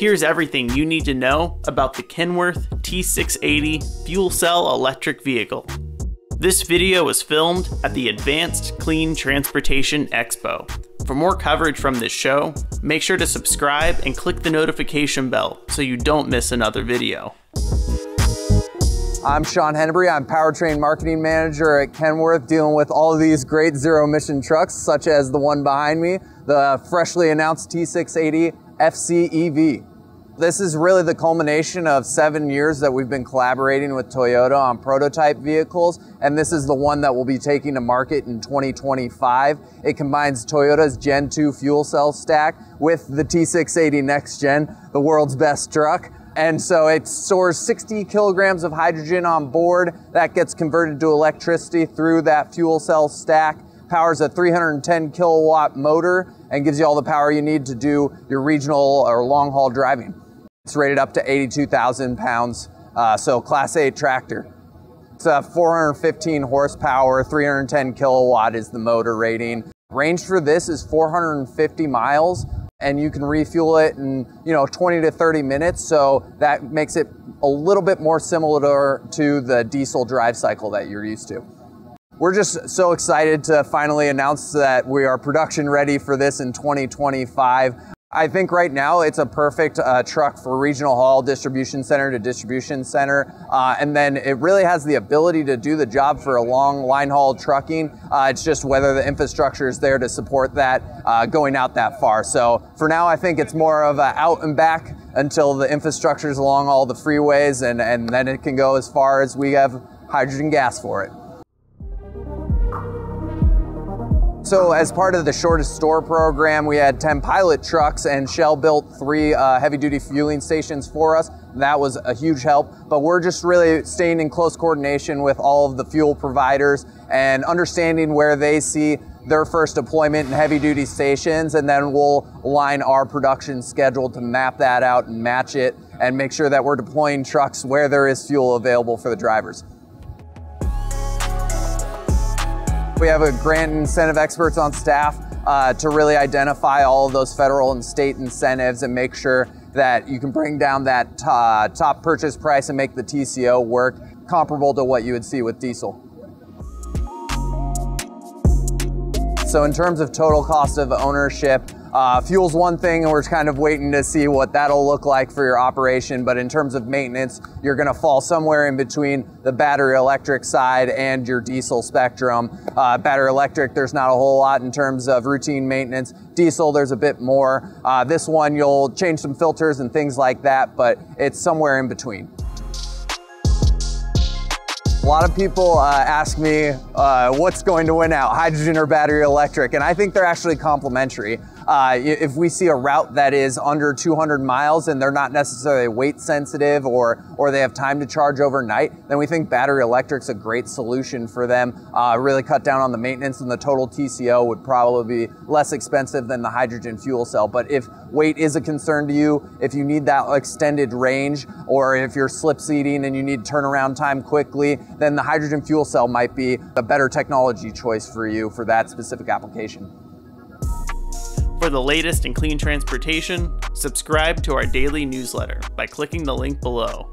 Here's everything you need to know about the Kenworth T680 fuel cell electric vehicle. This video was filmed at the Advanced Clean Transportation Expo. For more coverage from this show, make sure to subscribe and click the notification bell so you don't miss another video. I'm Sean Hennebree. I'm Powertrain Marketing Manager at Kenworth, dealing with all of these great zero emission trucks, such as the one behind me, the freshly announced T680 FCEV. This is really the culmination of seven years that we've been collaborating with Toyota on prototype vehicles, and this is the one that we'll be taking to market in 2025. It combines Toyota's Gen 2 fuel cell stack with the T680 Next Gen, the world's best truck. And so it stores 60 kilograms of hydrogen on board. That gets converted to electricity through that fuel cell stack powers a 310 kilowatt motor and gives you all the power you need to do your regional or long haul driving. It's rated up to 82,000 pounds, uh, so Class 8 tractor. It's a 415 horsepower, 310 kilowatt is the motor rating. Range for this is 450 miles, and you can refuel it in you know 20 to 30 minutes. So that makes it a little bit more similar to the diesel drive cycle that you're used to. We're just so excited to finally announce that we are production ready for this in 2025. I think right now it's a perfect uh, truck for regional haul, distribution center to distribution center. Uh, and then it really has the ability to do the job for a long line haul trucking. Uh, it's just whether the infrastructure is there to support that uh, going out that far. So for now, I think it's more of a out and back until the infrastructure is along all the freeways and, and then it can go as far as we have hydrogen gas for it. So as part of the Shore to Store program, we had 10 pilot trucks and Shell built three uh, heavy duty fueling stations for us. That was a huge help, but we're just really staying in close coordination with all of the fuel providers and understanding where they see their first deployment in heavy duty stations and then we'll line our production schedule to map that out and match it and make sure that we're deploying trucks where there is fuel available for the drivers. We have a grant incentive experts on staff uh, to really identify all of those federal and state incentives and make sure that you can bring down that uh, top purchase price and make the TCO work comparable to what you would see with diesel. So in terms of total cost of ownership, uh, fuel's one thing and we're kind of waiting to see what that'll look like for your operation. But in terms of maintenance, you're gonna fall somewhere in between the battery electric side and your diesel spectrum. Uh, battery electric, there's not a whole lot in terms of routine maintenance. Diesel, there's a bit more. Uh, this one, you'll change some filters and things like that, but it's somewhere in between. A lot of people uh, ask me uh, what's going to win out, hydrogen or battery electric, and I think they're actually complementary. Uh, if we see a route that is under 200 miles and they're not necessarily weight sensitive or, or they have time to charge overnight, then we think battery electric's a great solution for them. Uh, really cut down on the maintenance and the total TCO would probably be less expensive than the hydrogen fuel cell. But if weight is a concern to you, if you need that extended range, or if you're slip seating and you need turnaround time quickly, then the hydrogen fuel cell might be a better technology choice for you for that specific application. For the latest in clean transportation, subscribe to our daily newsletter by clicking the link below.